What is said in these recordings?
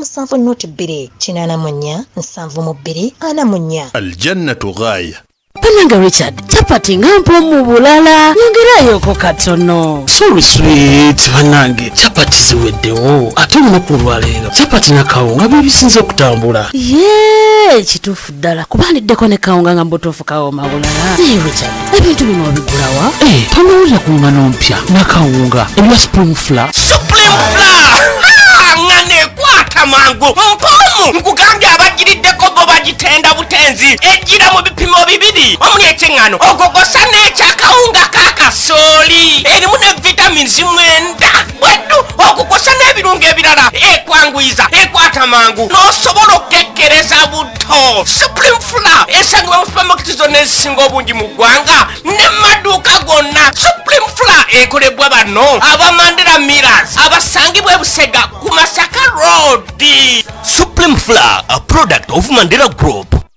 musanvu noti bbiri kinaana mu nnya nsanvu mu bbiri ana mu nnya. Aljannatu gaaya bananga richard capati nga mpomu bulala nyongerayoko katono. Sorry sweet banange capati ziweddewo. Ate olunaku olwaleero capati nakawunga byebisinze okutambula. Ye kituufu ddala kubandiddeko ne kawunga nga mbutuufu kawoma bulala. Naye richard ebintu bino obigulawa? Eh, tonawulira ku ngano mpya. Nakawunga ebya spring fla. Supreme fla nekwata mangu mpomu nkugambye abagiriddeko bo bagitenda butenzi. Ejjira mu bipimo bibiri. Omuli ekyeŋŋano ogogosa n'ekyakawunga kakasooli erimu ne vitamins mwenda okugosa n'ebirungo ebirala. Ekwanguyiza ekwata mangu n'osobola okukekkereza buto supreme fla esangibwa mu supamaketi zonna ezisinga obungi mu ggwanga ne maduuka gonna. Supreme fla ekolebwa bano abamandera miras abasangibwa ebusega ku masaka road. Supreme fla a product of mandela group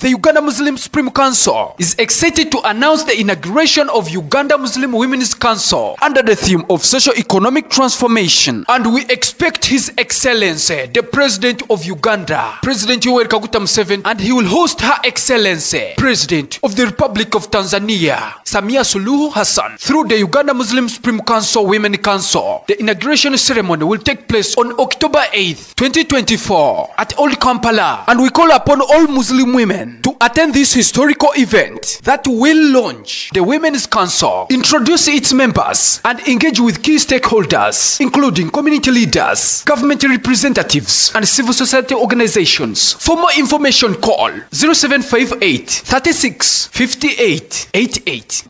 The Uganda Muslim Supreme Council is excited to announce the inauguration of Uganda Muslim Women's Council under the theme of socio-economic transformation. And we expect His Excellency, the President of Uganda, President Yoweri Kaguta Museveni, and he will host Her Excellency, President of the Republic of Tanzania, Samia Suluhu Hassan, through the Uganda Muslim Supreme Council Women Council. The inauguration ceremony will take place on October 8th, 2024 at Old Kampala. And we call upon all Muslim women to attend this historical event that will launch the Women's Council, introduce its members, and engage with key stakeholders, including community leaders, government representatives, and civil society organizations. For more information, call 0758 36 58 88.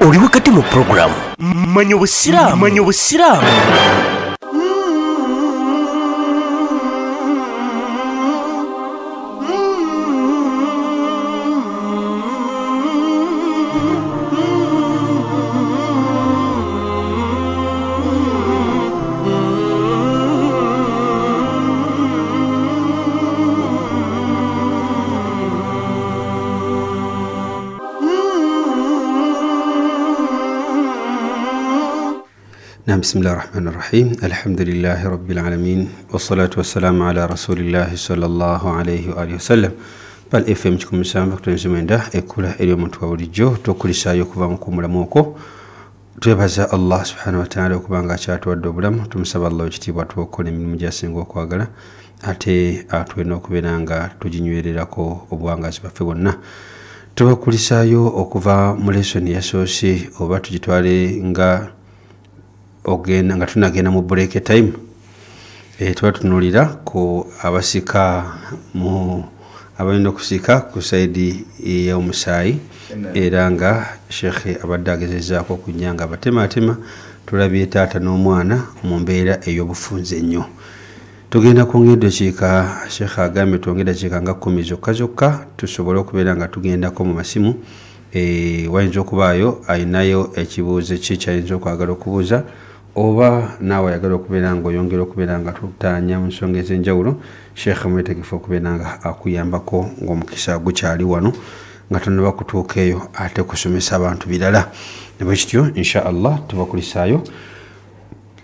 oli wakati mu puroguramu Manyo obusiraamu بسم الله الرحمن الرحيم الحمد لله رب العالمين والصلاة والسلام على رسول الله صلى الله عليه وآله وسلم pal fm kikumi musanvu kutonzi mwenda ekkula eri omuntu wa bulijjo tokulisaayo okuva mu kumulamu okwo twebaza allah subhanahu wataala okuba nga akyatuwadde obulamu tumusaba allah ekitiibwa tuokola emirimu gyasinga okwagala ate atuwe n'okubeera nga tuginywererako obuwangazi bwaffe bwonna tubakulisaayo okuva mu lesoni yasoose oba tugitwale nga ogenda nga tunagenda mu break time e, tuba tunulira ku abasika mu abalina okusika ku saidi y'omusaayi era nga shekhe abadde agezezaako okujja nga abatematema tulabye taata n'omwana mu mbeera ey'obufunze ennyo. Tugenda kwongera dakiika shekhe agambye twongere dakiika nga kumi zokka zokka tusobole okubeera nga tugendako mu masimu e, wayinza okubaayo ayinayo ekibuuzo ki kyayinza okwagala okubuuza oba naawe ayagala okubeera nga oyongera okubeera nga tutanya mu nsonga ez'enjawulo sheekhe mwetegefu okubeera nga akuyambako ng'omukisa gukyali wano nga tonaba kutuuka eyo ate kusomesa abantu birala. Nebwe kityo insha allah tubakulisaayo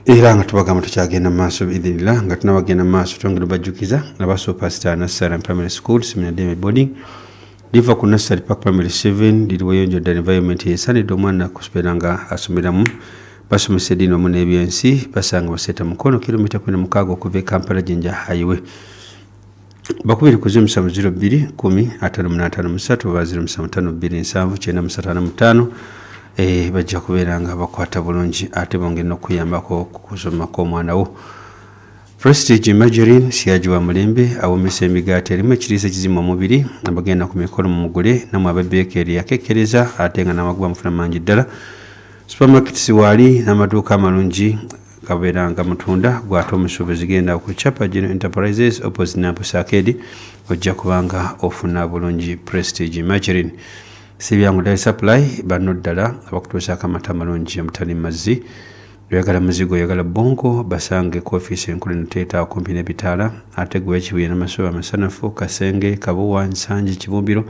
era nga tubagamba tukyagenda mu maaso biidhinillah nga tunabagenda mu maaso twongera obajjukiza naba superstar nassara primary school seminademe boarding liva ku nassary park primary 7 liri weyonjo dda environment yesanidde omwana kubeera nga asomeramu basomesa eddiini wamu n'ebyensi basanga baseeta mukono kilomita 16 okuva e kampala jinja highway. Bakubiri ku 0702 1 oba 0752 eh, bajja kubeera nga bakwata bulungi ate bongere n'okuyambako kusomako omwana wo. Prestige majorin siyaji wa mulembe awomesa emigaati erimu ekiriisa ekizima omubiri abagenda ku mikolo mu mugule namwe ababeekeri yakekkereza ate nga n'amaguba mufuna mangi ddala supermarkets waali n'amaduuka amalungi kabeera nga mutunda gwate omusuubuzi genda ku chapa gino enterprises opposite nampusakedi ojja kubanga ofuna bulungi prestige majorin sibyangu dai supply bano ddala abakutuusaako amata amalungi omutali mazzi. Oyagala muzigo oyagala bongo basange ku ofiisi enkulu neteeta okumpi n'ebitaala ate gwe kibuye n'amasuba amasanafu kasenge kabuwa nsangi kibumbiro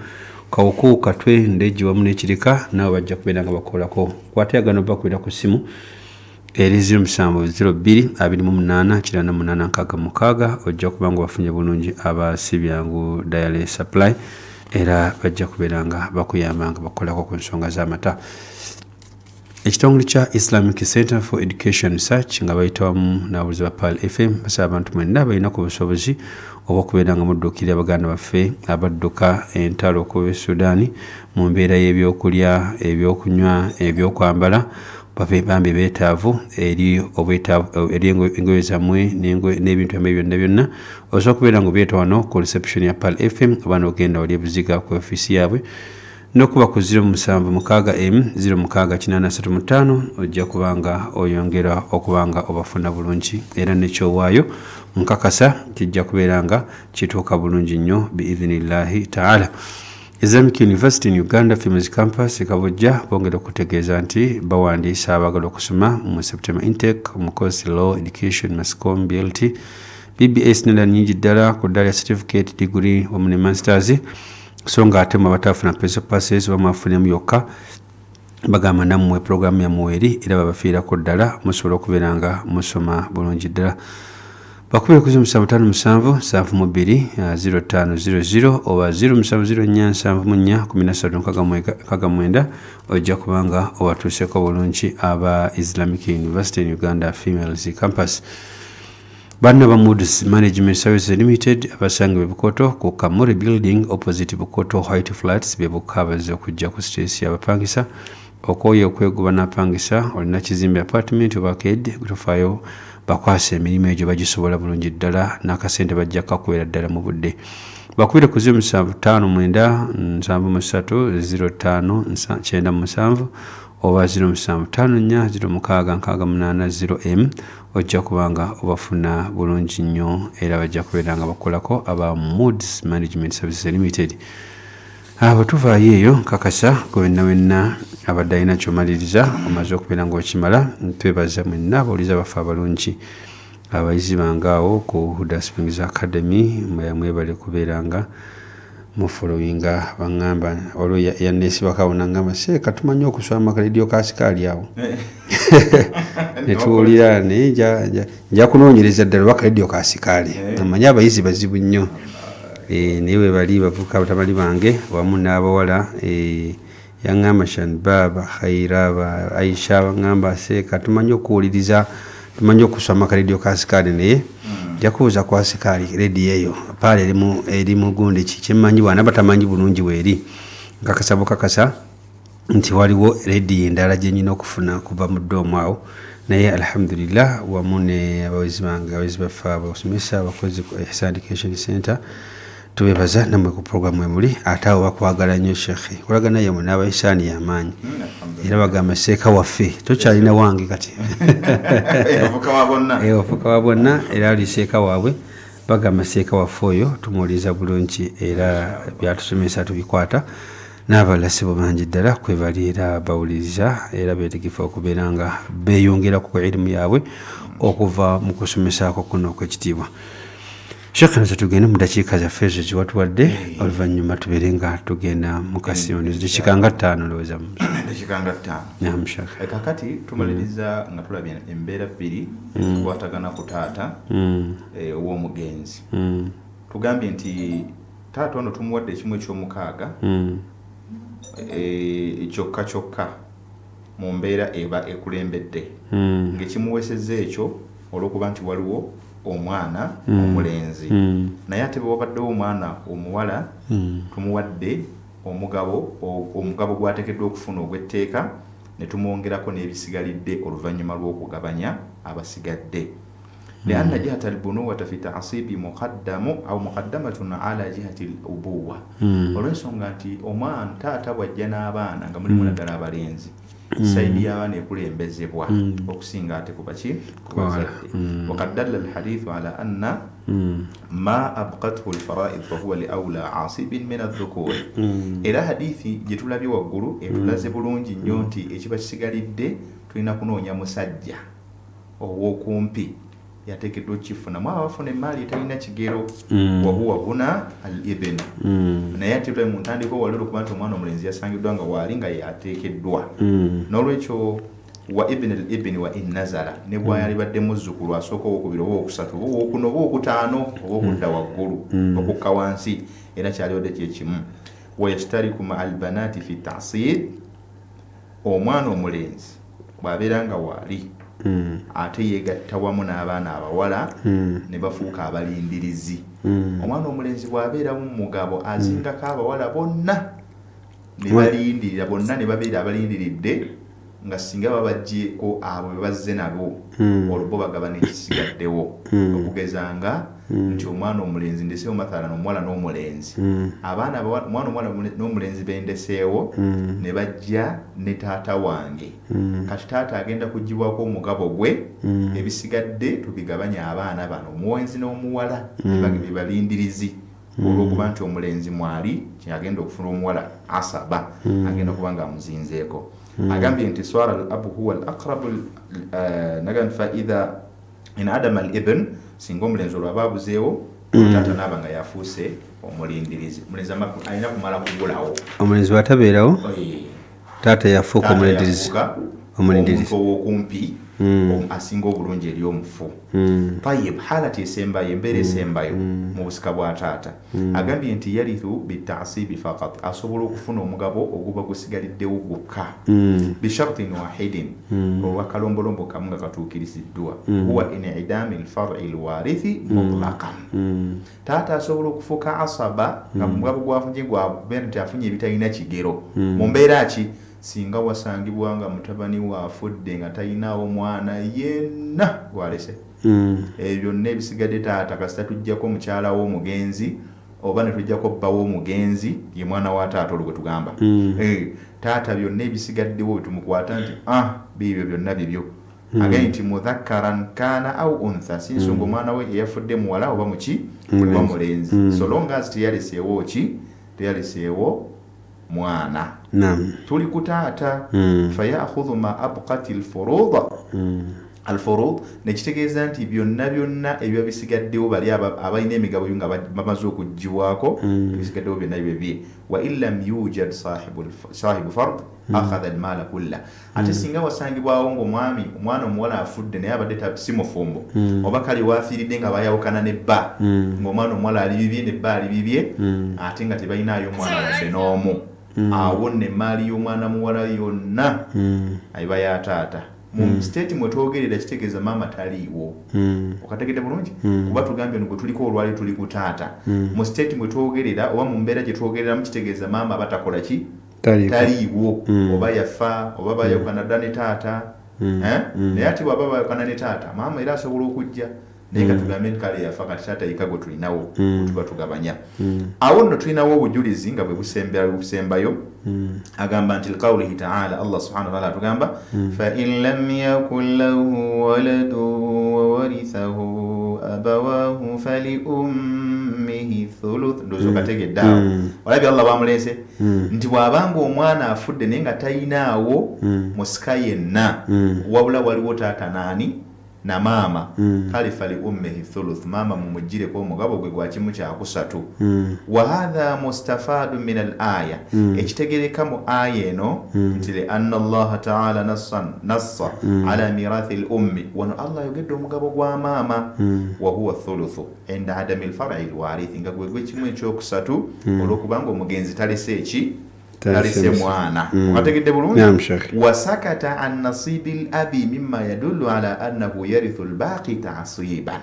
kawuku katwe ndeji wamu n'ekirika naawe bajja kubeera nga bakolako kwate agano bakwira ku simu eri 0728 ojja kuba nga bafunye bulungi abasibyangu diale supply era bajja kubeera nga bakuyamba nga bakolako ku nsonga z'amata. Ekitongole kya islamic center for education research nga bayitawamu nabulizi ba pal fm basaba abantu mwenna balina ku busobozi obwokubeera nga mudduukirira baganda baffe abadduka entalo okuva e sudaani mu mbeera y'ebyokulya ebyokunywa ebyokwambala bambi beetaavu eri obwetaavu eri engoye zammwe n'ebintu byamwe byonna byonna. Osobola okubeera nga obyeta wano ku reception ya pal fm oba n'ogenda wali ebuziga ku ofiisi yaabwe n'okuba ku 07 m 0685 ojja kuba nga oyongera okuba nga obafuna bulungi. Era nekyowaayo nkakasa kijja kubeera nga kituuka bulungi nnyo biidhinillahi taala. Islamic university in uganda females campus kabujja bongera okutegeeza nti bawandiisa abagala okusoma mu september intake mu course law education mascom blt bbs nenda nyingi ddala ku ddala ya certificate degree wamu ne masters so nga ate mwe batafuna peso passes bamwafunemu yokka bagamba nammwe programu yammwe eri era babafiirako ddala musobola okubeera nga musoma bulungi ddala. Bakubire ku 0757 oba 0704 ojja kubanga obatuuseko bulungi aba islamic university in uganda females campus banna ba moods management services limited abasanga bebukoto ku kamore building opposite bukoto white flats bebuka bazze okujja ku sitesi abapangisa okwoyo okweguba napangisa olina kizimbe apartment obaked gutofaayo bakwasa emirimu egyo bagisobola bulungi ddala n'akasente bajja kakubeera ddala mu budde. Bakubire ku 0759 oba 0754 ojja kubanga obafuna bulungi nnyo era bajja kubeera nga bakolako aba moods management services limited. Abo tuvaayo eyo nkakasa gwenna wenna abadde alina kyomaliriza omaze okubeera ngaokimala twebaza mwenna abawuliza bafe abalungi. Abayizi bangaawo ku huda springs academy mwebale kubeera nga mufolowinga baŋŋamba olwo yaneesibakawo naŋŋamba seeka tumanyi okuswama kaledio kasikaali awo. Netuwulira naye nja- kunoonyereza ddala oba kaledio kasikaali. Amanyi abayizi bazibu nnyo. Eh, naye webali bavuka batamali bange wamu n'abawala eh, yaŋŋamba shanbaba khaira ba aisha baŋŋamba seeka tumanyi okuwuliriza tumanyi okusoma kaledio kasikaali naye. Nja kubuuza kwa sikaali rediyo eyo. Paala eri mugundi ki? Kyemmanyi bwana batamanyi bulungi weeri nkakasa bukakasa nti waliwo rediyo endala gyenyina okufuna kuva mu ddoomu awo. Naye alhamdulillah wamu ne abawezi bange abawezi baffe abasomesa abakozi ku ihsan education center tubebaza nammwe ku programu emuli ate awo bakwagala nnyo shekhe kolagana yamwe n'abahisaani yamaanyi era bagamba seeka waffe tokyalina wange kati. Ofuka wa bonna. Era ali seeka waabwe. Bagamba seeka waffe oyo tumuwuliza bulungi era byatusomesa tubikwata. N'abalala sibo bangi ddala kwebali era bawuliriza era beetegefu okubeera nga beeyongera ku irimu yaabwe okuva mu kusomesako kuno okwekitiibwa shekhe nze tugende mu dakiika zaffe ezo ziwatuwadde oluvannyuma tubeere nga tugenda mu kasionizo dakiika nga ttaano lowooza kakati tumaliriza nga tulabye embeera bbiri ezikwatagana ku taata Mm, eh, ow'omugenzi. Mm, tugambye nti taata ono tumuwadde ekimu ekyomukaaga mm, eh, kyokka kyokka mu mbeera eba ekulembedde. Mm, ng'ekimuweesezza ekyo olw'okuba nti waliwo omwana omulenzi. Mm, naye ate bwe wabaddewo omwana omuwala mm. tumuwadde omugabo omugabo gwateekeddwa okufuna ogw'etteeka ne tumwongerako n'ebisigalidde oluvannyuma lw'okugabanya abasigadde. Lianna jihata albunuwata fi taasibi muqaddamu au muqaddamatun ala jihati lubuwa olw'ensonga nti omwana taata bwajja n'abaana nga mulimu naddala abalenzi saidi y'abaana ekulembezebwa okusinga ate kubaki kubazadde wakad dalla alhadithu ala anna ma abqathu lfaraid fahuwa liaula asibin min adhukur era hadithi gye tulabye waggulu etulaze bulungi nnyo nti ekiba kisigalidde tulina kunoonya musajja ow'okumpi yateekeddwa okukifunamu abo abafuna emaali etalina kigero wahuwa buna al ibn naye ate mu ntandikwa wali okuba nti omwana omulenzi yasangiddwa nga waali nga yateekeddwa n'olwekyo wa ibn al ibni wa in nazala. Ne bwayalibadde muzzukulu asooka owokubiri oba owokusatu oba owokuna oba owokutaano oba okudda waggulu okukka wansi. Era kyalibadde kyekimu wayashtariku maa albanaati fi tasir omwana omulenzi bw'abeera nga waali ate yegatta wamu n'abaana abawala ne bafuuka abalindirizi omwana omulenzi bw'abeera mu mugabo azingako abawala bonna ne balindirira bonna ne babeera abalindiridde nga singa babajjeko abo be bazze nabo olwo bo bagaba nekisigaddewo okugeza nga nti omwana omulenzi ndeseewo mathalan omuwala n'omulenzi. Abaana abawa- omwana omuwala n'omule- n'omulenzi bendeseewo ne bajja ne taata wange. Kati taata agenda kugibwako omugabo gwe ebisigadde tubigabanya abaana bano omuwenzi n'omuwala be balindirizi. Olwokuba nti omulenzi mwali kyagenda okufuna omuwala asaba agenda kuba nga amuzinzeeko. Agambye nti swara al abu huwa al aqrabu eh, nagambye faidha in adama al ibn singa omulenzi olwo aba abuzeewo taata naaba nga yafuuse omulindirizi. Omulenzi ama- alina kumala kugulawo. Omulenzi bwatabeerawo taata yafuuka omulindirizi omuntu ow'okumpi om- asinga obulungi eri omufu. Tayib halati esembayo embeera esembayo mu busika bwa taata. Agambye nti yarithu bitasibi fakat asobola okufuna omugabo oguba gusigaliddewo gwokka bishartin wahidin olwakalombolombo kamu nga katuukiriziddwa. Huwa inidami lfari lwarithi mutlaqan. Taata asobola okufuuka asaba nga mugabo gwafunye gwabeera nti afunye ebitalina kigero. Mu mbeera ki singa wasangibwa nga mutabani we afudde nga talinaawo mwana yenna gwalese ebyo byonna ebisigadde taata kasita tujjako mukyala w'omugenzi oba ne tujjako bbawo omugenzi ye mwana wa taata olwo gwe tugamba. Eh, taata byonna ebisigaddewo tumukwata nti ah biibyo byonna bibyo. Agaye nti mudhakkaran kaana au untha si nsonga omwana we eyafudde muwala oba muki? Oba mulenzi. so long as teyaleseewo ki? Teyaleseewo mwana. Naam. Tuli ku taata fayakhudhu ma abqat lfuruda alfurud nekitegeeza nti byonna byonna ebiba bisigaddewo bali aba- abalina emigabo yo nga ba- bamaze okugibwako ebisigaddewo byonna bibye wa in lam yujad sahibu fard akhadha almaala kulla. Ate singa wasangibwawo ngaomwami omwana omuwala afudde naye abadde si mufumbo oba kale wafiiridde nga bayawukana ne bba ngaomwana omuwala ali bibye ne bba ali bibye ate nga tebalinayo omwana wadde n'omu awo nno emaali y'omwana muwala yonna ayiba ya taata. Mu state mwe twogerera kitegeeza maama taliiwo. Okategedde bulungi? Kuba tugambye nogwe tuliko olwali tuli ku taata. Mu state mwe twogerera oba mu mbeera gye twogereramu kitegeeza maama aba takola ki? Taliiwo. Oba yafa oba bayawukana dda ne taata. Eh? naye ate bwaba bayawukana ne taata maama era asobola okujja naye katugambe nti kale yafa kati taata yika gwe tulinawo tuba tugabanya. Awo nno tulinawo obujulizi nga bwe busembayo. Agamba nti liqaulihi taala allah subhanahu wataala atugamba fain lam yakun lahu waladu wawarithahu abawahu faliummihi thuluth. Ndozo mm. awo. Olabye allah bamulese nti bw'abanga omwana afudde naye nga talinaawo musika yenna wabula waliwo taata naani na maama. Kale fali ummihi thuluth maama mumugireko omugabo gwe gwa kimu kyakusatu wa hatha mustafadu min al aya. Ekitegereka mu aya eno nti lianna allaha taala nassa ala mirathi l ummi. Wano allah ayogedde omugabo gwa maama. Wahuwa thuluthu inda adami lfari lwarithi nga gwe gwekimu ekyokusatu olwokubanga omugenzi talese eki Talese mwana Mm. okategedde bulungi? Naam, Sheikh. wasakata an nasibi labi mima yadullu ala annahu yarithu lbaqi tasiban.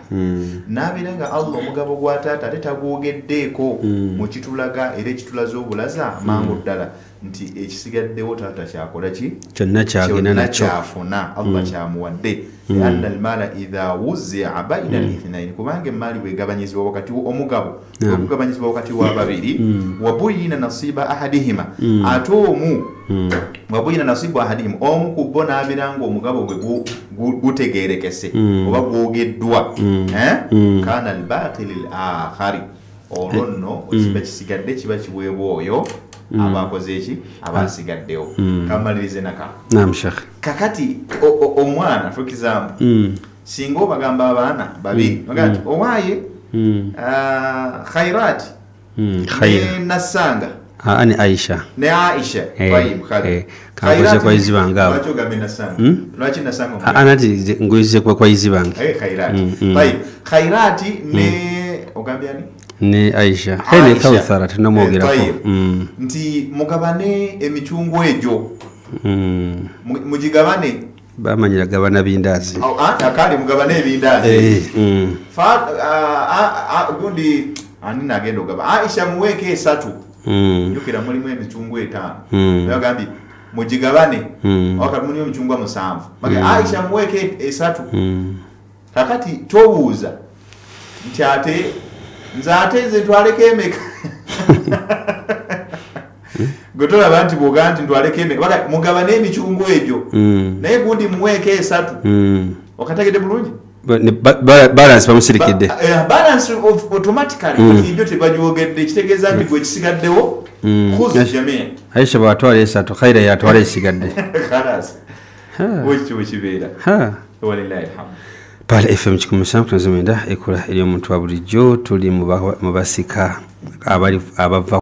Nabeera nga allah omugabo gwa taata ate tagwogeddeeko mu kitulaga era ekitulaza obulaza mangu ddala nti ekisigaddewo taata kyakola ki? Kyonna kyagenda kyonna nakyo. kyafuna. Allah kyamuwadde lianna almaala idha wuzia baina lithnaini kubanga emaali bwegabanyizibwa wakati omugabo bwegugabanyizibwa wakati wa babiri wabuyina nasiba ahadihima. Ate omu wabuyina nasibu ahadihim omu ku bo n'abeera nga omugabo gwe gu- gu- gutegeerekese oba gwogeddwa eh? kana albaqi lil akhari olwo nno kiba kisigadde kiba kiweebwa oyo Mm. abakoze eki abasigaddewo. Mm. Mm. Kamalirize naka. Kakati omwana for example. Singa obagamba abaana babi bagati owaaye? Ah, khairat nasanga ah, ani aisha? Ne aisha. Eh, Kanguze eh, hmm? ah, kwa izi bange abo anati kwa kwa bange eh, khairat ne ogambye ani? Ne aisha he ne kawuthara tunamwogerako. Mm, nti mugabane emicungwa egyo mm. Mu- mugigabane bamanyira gabana bindaazi Aw, ah, akali mugabane ebindaazi Eh, mm. Ah, ah, gundi ani nagenda ogaba aisha muweeko esatu Mm. jukira mulimu emicungwa etaano Mm. agambye mugigabane Mm. wakati mulimu emicungwa musanvu Mm. aisha muweeko esatu Mm. kakati tobuuza nti ate nze ate nze ntwaleko emeka. Gwe tolaba nti bwogaa nti ntwaleko emeka. Bage, mugabane emicungwa egyo. Mm. naye gundi muweeko esatu. Mm. okategedde bulungi? Balance bamusirikidde Ba- eh, balance automatically. Mm. kati jo tebagyogedde kitegeeza nti gwe kisigaddewo aisha bwatwala esatu khaira yatwala esigadde bwekityo bwekibeera walilahi alhamdu pala fm 1 ekola eri omuntu wa bulijjo tuli mu ba- mu basika abali abava